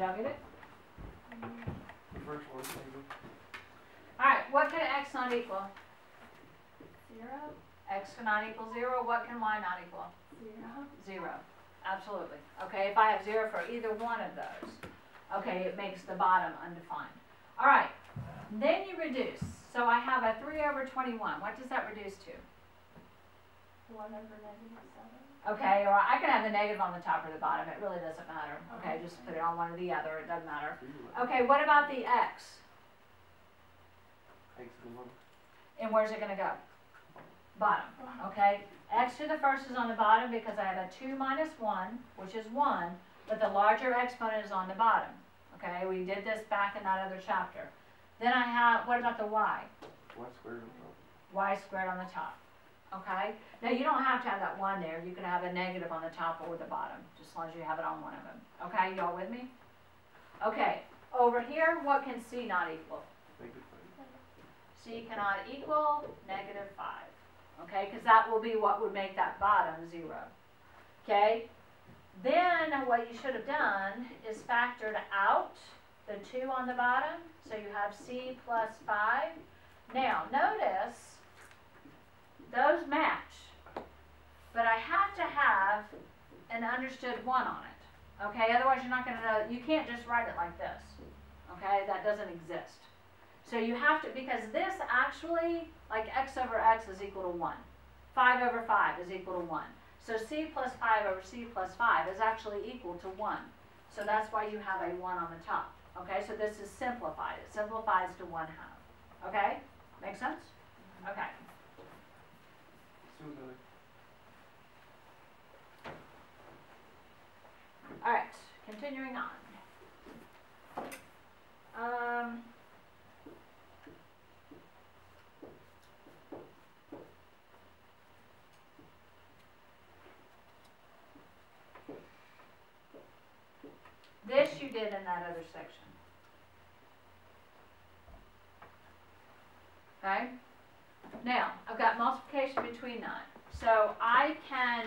y'all get it? The first. Alright, what can x not equal? Zero, X cannot equal zero, what can y not equal? Zero. Zero. absolutely. Okay, if I have zero for either one of those, okay, it makes the bottom undefined. All right, then you reduce. So I have a three over twenty-one. What does that reduce to? one over negative seven. Okay, or I can have the negative on the top or the bottom. It really doesn't matter. Okay, just put it on one or the other. It doesn't matter. Okay, what about the x? X and. And where's it gonna go? Bottom, okay? X to the first is on the bottom because I have a two minus one, which is one, but the larger exponent is on the bottom. Okay, we did this back in that other chapter. Then I have, what about the y? Y squared on top. y squared on the top. Okay? Now you don't have to have that one there. You can have a negative on the top or the bottom, just as long as you have it on one of them. Okay, y'all with me? Okay, over here, what can C not equal? Negative. C cannot equal negative five. Okay, because that will be what would make that bottom zero. Okay? Then what you should have done is factored out the two on the bottom, so you have C plus five. Now, notice, those match, but I have to have an understood one on it. Okay, otherwise you're not gonna know, you can't just write it like this. Okay, that doesn't exist. So you have to, because this actually, like x over x is equal to 1. 5 over 5 is equal to 1. So c plus 5 over c plus 5 is actually equal to 1. So that's why you have a 1 on the top. Okay, so this is simplified. It simplifies to 1 half. Okay, make sense? Okay. Let's do another. All right, continuing on. Um, this you did in that other section. Okay? Now, I've got multiplication between nine. So I can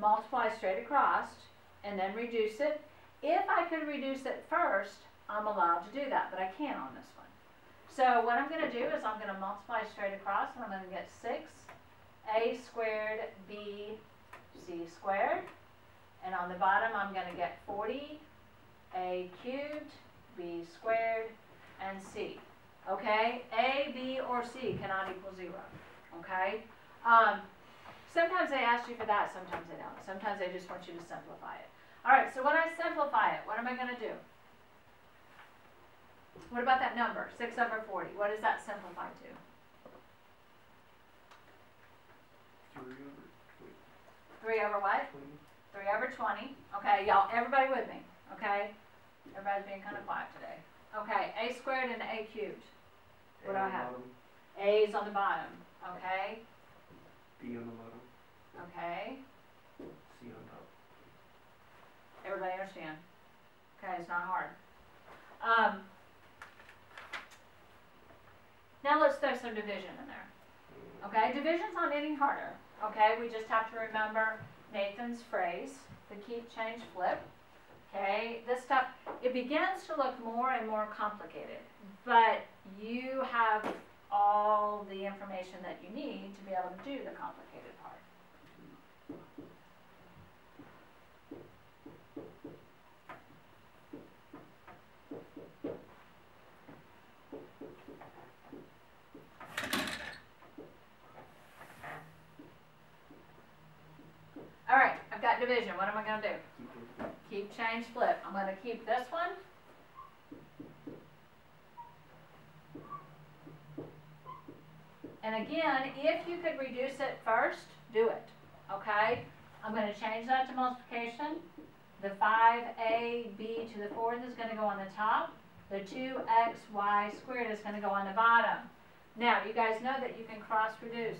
multiply straight across and then reduce it. If I could reduce it first, I'm allowed to do that, but I can't on this one. So what I'm going to do is I'm going to multiply straight across, and I'm going to get 6a squared b c squared. And on the bottom, I'm going to get 40a cubed b squared and c. Okay? a, b, or c cannot equal 0. Okay? Um, sometimes they ask you for that, sometimes they don't. Sometimes they just want you to simplify it. All right, so when I simplify it, what am I going to do? What about that number, 6 over 40? What does that simplify to? Three over 3 over what? twenty. 3 over 20. Okay, y'all, everybody with me, okay? Everybody's being kind of quiet today. Okay, a squared and a cubed. What do I have? A is on the bottom, okay? B on the bottom, Okay, C on top. everybody understand? Okay, it's not hard. Um, now let's throw some division in there. Okay, division's not any harder. Okay, we just have to remember Nathan's phrase, the keep, change, flip. Okay, this stuff, it begins to look more and more complicated, but you have all the information that you need to be able to do the complicated part. All right, I've got division. What am I going to do? Keep change, flip. I'm going to keep this one. And again, if you could reduce it first, do it. Okay? I'm going to change that to multiplication. The 5ab to the fourth is going to go on the top. The 2xy squared is going to go on the bottom. Now, you guys know that you can cross reduce.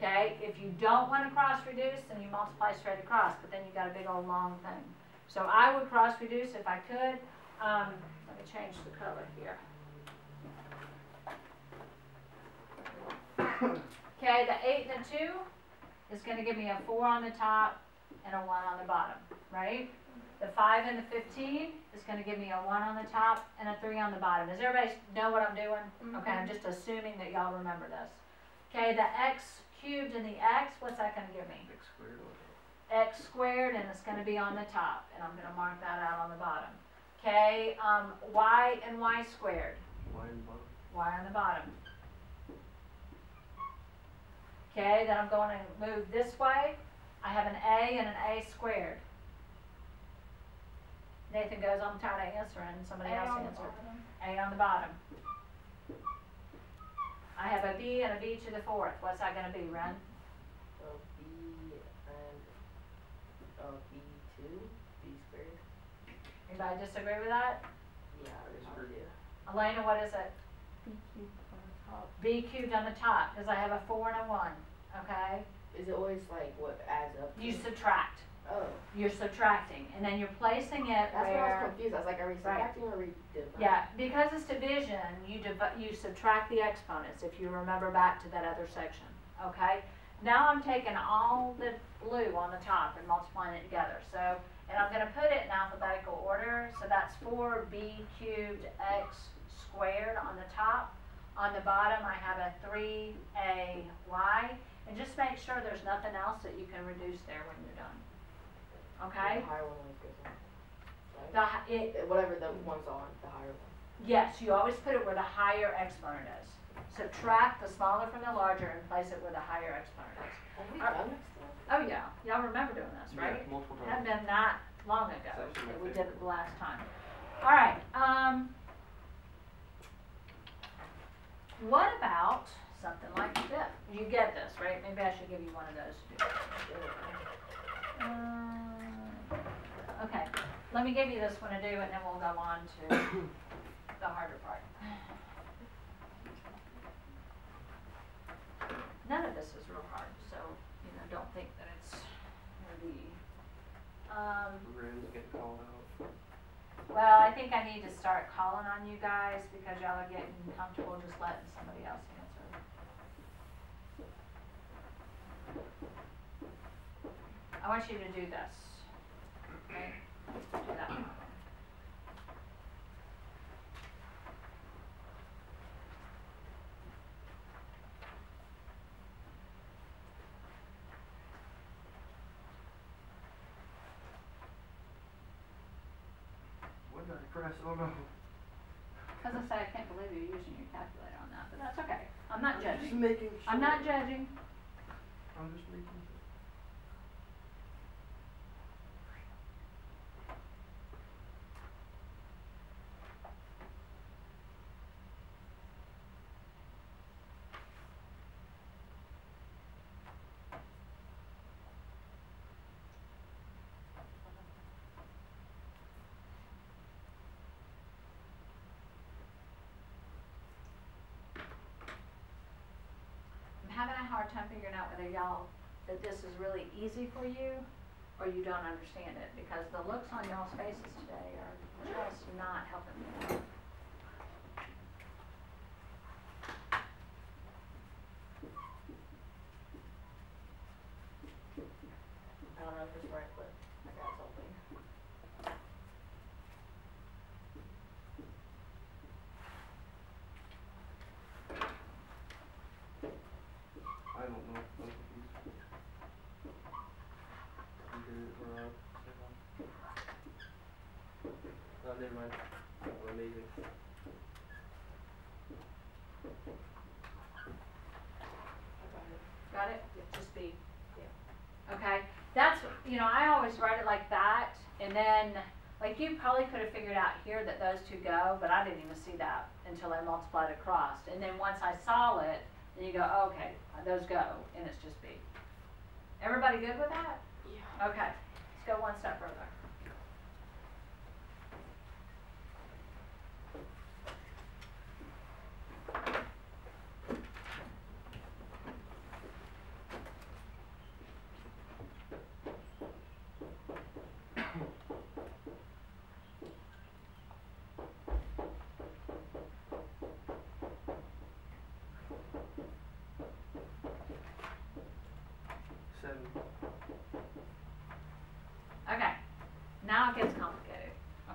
Okay, if you don't want to cross reduce, then you multiply straight across, but then you got a big old long thing. So I would cross reduce if I could. Um, let me change the color here. Okay, the eight and the two is gonna give me a four on the top and a one on the bottom, right? The five and the fifteen is gonna give me a one on the top and a three on the bottom. Does everybody know what I'm doing? Okay, I'm just assuming that y'all remember this. Okay, the x cubed and the x, what's that gonna give me? X squared x squared and it's gonna be on the top, and I'm gonna mark that out on the bottom. Okay, um, y and y squared, top. Y and bottom. y on the bottom. Okay, then I'm going to move this way, I have an a and an a squared. Nathan goes, I'm tired of answering, somebody A else on the answer. A on the bottom. I have a b and a b to the fourth, what's that gonna be, Ren? So B and uh B two, B squared. Anybody disagree with that? Yeah, I Disagree. yeah. Elena, what is it? B cubed on the top. b cubed on the top, cause I have a four and a one, okay? Is it always like what adds up? You subtract, Oh, you're subtracting, and then you're placing it that's why I was confused. I was like, are we subtracting or are we dividing? yeah, because it's division, you div- you subtract the exponents, if you remember back to that other section, okay? Now I'm taking all the blue on the top and multiplying it together, so, and I'm gonna put it in alphabetical order, so that's four b cubed x squared on the top. On the bottom, I have a three a y, and just make sure there's nothing else that you can reduce there when you're done. Okay? The higher one always goes on. Right? The, it, Uh, Whatever the one's on, the higher one. yes, you always put it where the higher exponent is. Subtract the smaller from the larger and place it where the higher exponent is. Have we Are- done this? Oh yeah, y'all remember doing this, right? Yeah, multiple It hadn't been that long ago It's actually my that we did it the last time. All right, um, what about something like this? You get this, right? Maybe I should give you one of those. Um, okay, let me give you this one to do and then we'll go on to the harder part. None of this is real hard, so, you know, don't think that it's gonna be, um, getting called out. well, I think I need to start calling on you guys because y'all are getting comfortable just letting somebody else answer. I want you to do this, okay? Do that. What did I press? Oh no. Cause I say I can't believe you're using your calculator on that, but that's okay. I'm not I'm just judging. making sure. I'm not judging. I'm just making having a hard time figuring out whether y'all, that this is really easy for you or you don't understand it because the looks on y'all's faces today are just not helping me. I don't know if it's right, but I got something. I don't know. both of these. You did it for, uh, second one. Oh, never mind. Oh, amazing. Got it. Got it? Just be. Okay, that's, you know, I always write it like that and then, like you probably could have figured out here that those two go, but I didn't even see that until I multiplied across. And then once I saw it, then you go, oh, okay, those go, and it's just B. Everybody good with that? Yeah. Okay, let's go one step further.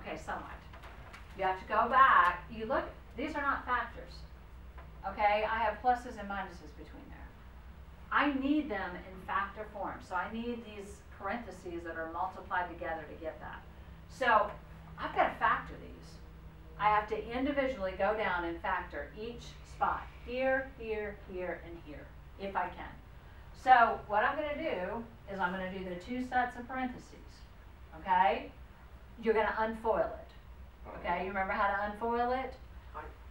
Okay, somewhat. You have to go back, you look, these are not factors. Okay, I have pluses and minuses between there. I need them in factor form, so I need these parentheses that are multiplied together to get that. So I've got to factor these. I have to individually go down and factor each spot, here, here, here, and here, if I can. So what I'm gonna do is I'm gonna do the two sets of parentheses, okay? You're gonna unfoil it, okay? You remember how to unfoil it?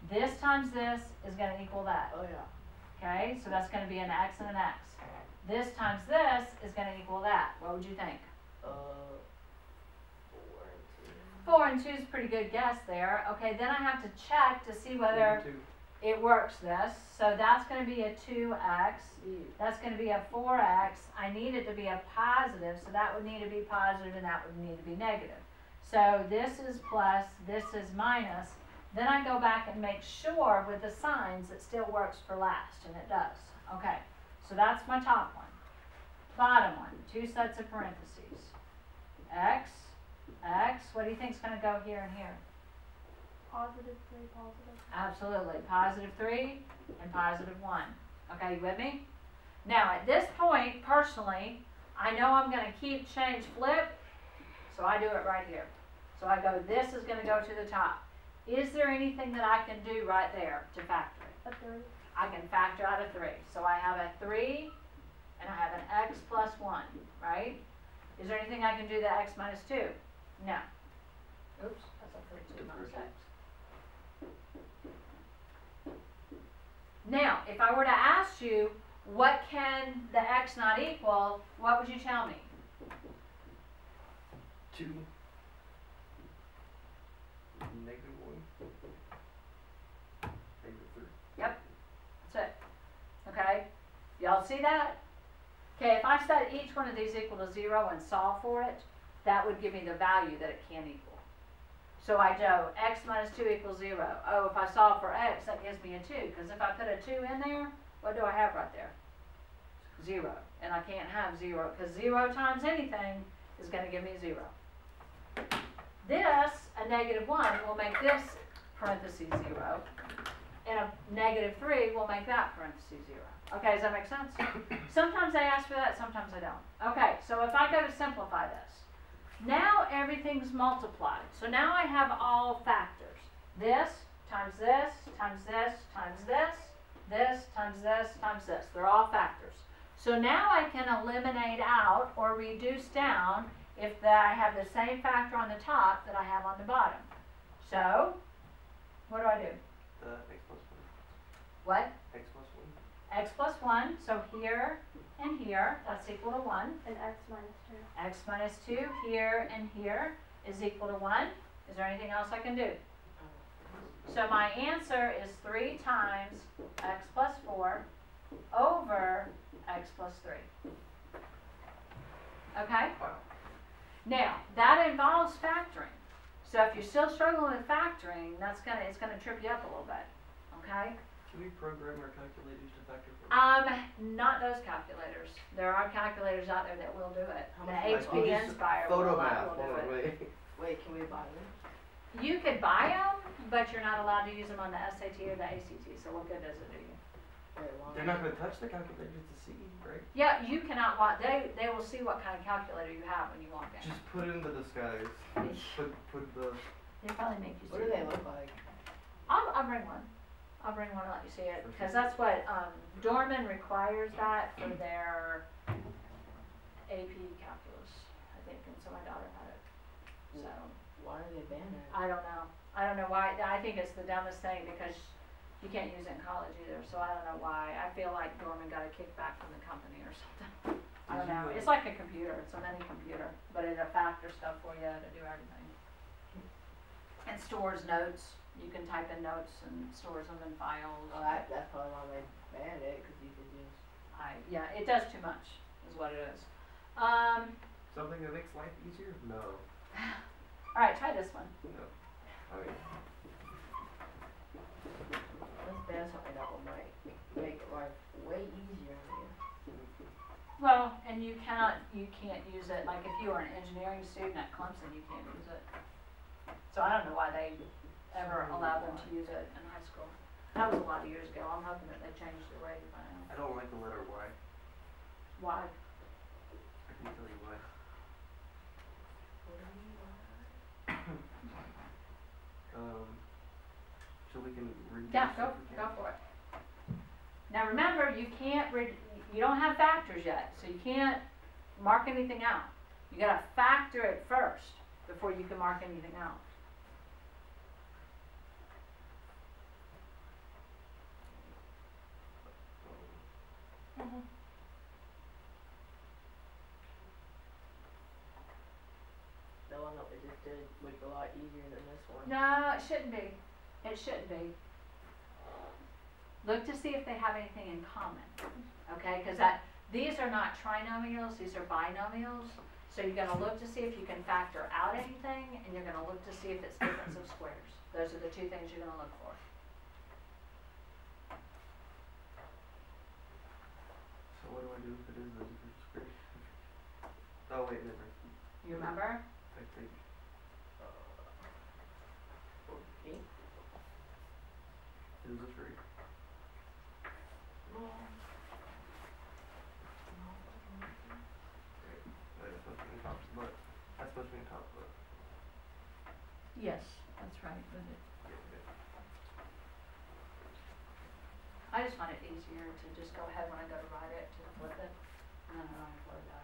This times this is gonna equal that, Oh, yeah. okay? So that's gonna be an x and an x. This times this is gonna equal that. What would you think? Uh, four and two. Four and two is a pretty good guess there. Okay, then I have to check to see whether it works this. So that's gonna be a two x. That's gonna be a four x. I need it to be a positive, so that would need to be positive and that would need to be negative. So this is plus, this is minus. Then I go back and make sure with the signs it still works for last, and it does. Okay, so that's my top one. Bottom one, two sets of parentheses. X, X, what do you think's gonna go here and here? Positive, three, positive. Absolutely, positive three and positive one. Okay, you with me? Now, at this point, personally, I know I'm gonna keep change flip, so I do it right here. So I go, this is gonna go to the top. Is there anything that I can do right there to factor it? A three. I can factor out a three. So I have a three and I have an x plus one, right? Is there anything I can do to x minus two? No. Oops, that's a three, two minus x. Now, if I were to ask you, what can the x not equal, what would you tell me? Two. Negative one. Negative three. Yep, That's it. Okay? Y'all see that? Okay, if I set each one of these equal to zero and solve for it, that would give me the value that it can equal. So I go x minus two equals zero. Oh, if I solve for x, that gives me a two, because if I put a two in there, what do I have right there? Zero. And I can't have zero, because zero times anything is gonna give me zero. This, a negative one, will make this parentheses zero, and a negative three will make that parentheses zero. Okay, does that make sense? Sometimes I ask for that, sometimes I don't. Okay, so if I go to simplify this, now everything's multiplied. So now I have all factors. This times this times this times this, this times this times this. They're all factors. So now I can eliminate out or reduce down if the, I have the same factor on the top that I have on the bottom. So, what do I do? Uh, x plus one. What? X plus one. x plus 1, so here and here, that's equal to 1. And x minus two. x minus 2 here and here is equal to 1. Is there anything else I can do? So my answer is 3 times x plus 4 over x plus 3. Okay? Wow. Now, that involves factoring. So if you're still struggling with factoring, that's gonna, it's gonna trip you up a little bit. Okay? Can we program our calculators to factor for? Um, not those calculators. There are calculators out there that will do it. How The much HP Inspire will, Photo will math. do Hold on, it. wait. Wait, can we buy them? You could buy them, but you're not allowed to use them on the SAT or the ACT, so what good does it do you? Wait, long. They're not gonna touch the calculators to see, right? Yeah, you cannot watch, they, they will see what kind of calculator you have when you walk in. Just put it in the disguise. Put put the. They probably make you. What do they look like? I'll, I'll bring one. I'll bring one and let you see it, cause that's what, um, Dorman requires that for their AP calculus, I think, and so my daughter had it, so. Why are they banned it? I don't know. I don't know why. I think it's the dumbest thing because you can't use it in college either. So I don't know why. I feel like Dorman got a kickback from the company or something. I don't know. It's like a computer. It's a mini computer, but it'll factor stuff for you to do everything. It stores notes. You can type in notes and stores them in files. Well, that, that's probably why they banned it, cause you could just. I yeah, it does too much. Is what it is. Um. Something that makes life easier? No. All right, try this one. No. I mean, something that will might make life way easier on you. Well, and you cannot, you can't use it, like if you are an engineering student at Clemson, you can't use it. So I don't know why they ever allowed them to use it in high school. That was a lot of years ago. I'm hoping that they changed the rate by now. I don't like the letter Y. Why? I can tell you why. Um, so we can read Yeah, go, if we go for it. Now remember, you can't read, you don't have factors yet, so you can't mark anything out. You gotta factor it first before you can mark anything out. The one that we just did would be a lot easier than this one. No, it shouldn't be. It should be. Look to see if they have anything in common, okay? Because that these are not trinomials, these are binomials. So you're going to look to see if you can factor out anything, and you're going to look to see if it's difference of squares. Those are the two things you're going to look for. So what do I do if it is the difference of squares? Oh, wait, never. You remember? I think. Uh, 14? is the tree. Yes, that's right, but it, I just find it easier to just go ahead when I go to write it, to flip uh, it, and then I don't have to it.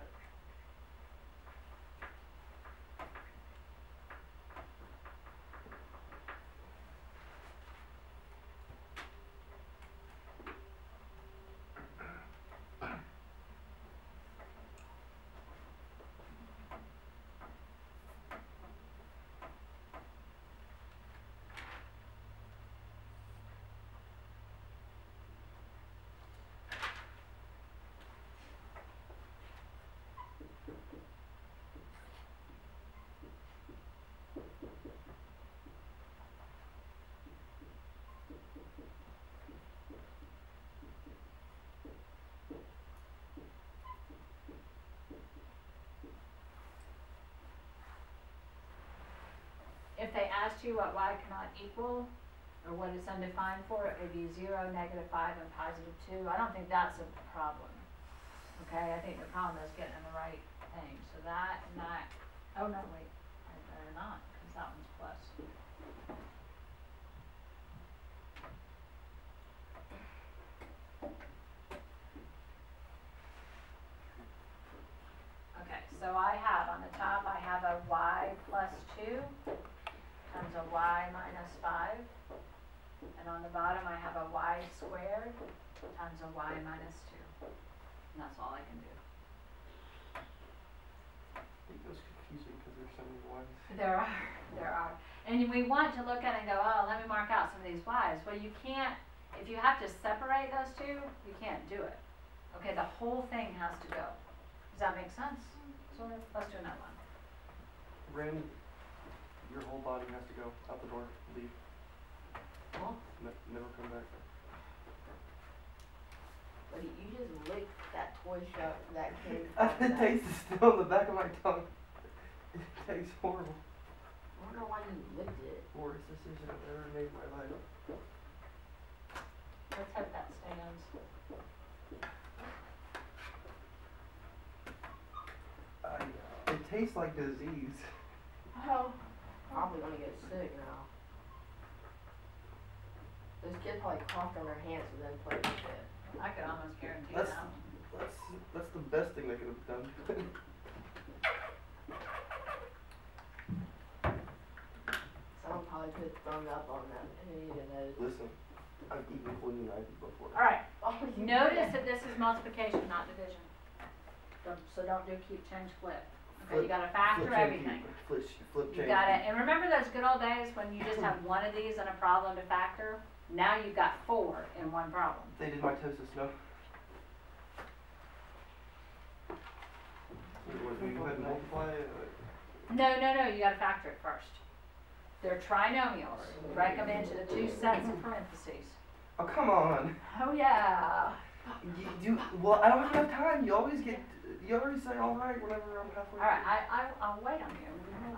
asked you what y cannot equal, or what it's undefined for, it would be 0, negative 5, and positive 2. I don't think that's a problem. Okay, I think the problem is getting the right thing. So that and that. Oh, no, wait. I better not, because that one's plus. Okay, so I have on the top, I have a y plus 2 becomes a y minus 5. And on the bottom I have a y squared times a y minus 2. And that's all I can do. It that's confusing because there's so many y's. There are. There are. And we want to look at it and go, oh, let me mark out some of these y's. Well, you can't, if you have to separate those two, you can't do it. Okay, the whole thing has to go. Does that make sense? So let's do another one. Random your whole body has to go out the door, leave, Huh? ne- never come back. Buddy, you just licked that toy shop that came the that. taste is still on the back of my tongue. It tastes horrible. I wonder why you licked it. Worst decision I've ever made in my life. Let's hope that stands. I, uh, it tastes like disease. Oh. Probably gonna get sick now. Those kids probably coughed on their hands and then played with it. I could almost guarantee That's- that. That's that's the best thing they could have done. Someone probably could have thrown up on them and they didn't. Listen, I've eaten quinine ivy before. All right, Oh, notice that this is multiplication, not division. So don't do keep, change, flip. You gotta factor Flip everything. Flip, flip You got it, and remember those good old days when you just have one of these and a problem to factor? Now you've got four in one problem. They did mitosis, no? What, we go ahead and multiply it? No, no, no, you gotta factor it first. They're trinomials, break them into the two sets of parentheses. Oh, come on. Oh, yeah. You, you, well, I don't have time. You always get, you always say all right whenever I'm halfway. All right, I, I, I'll wait on you. Mm-hmm.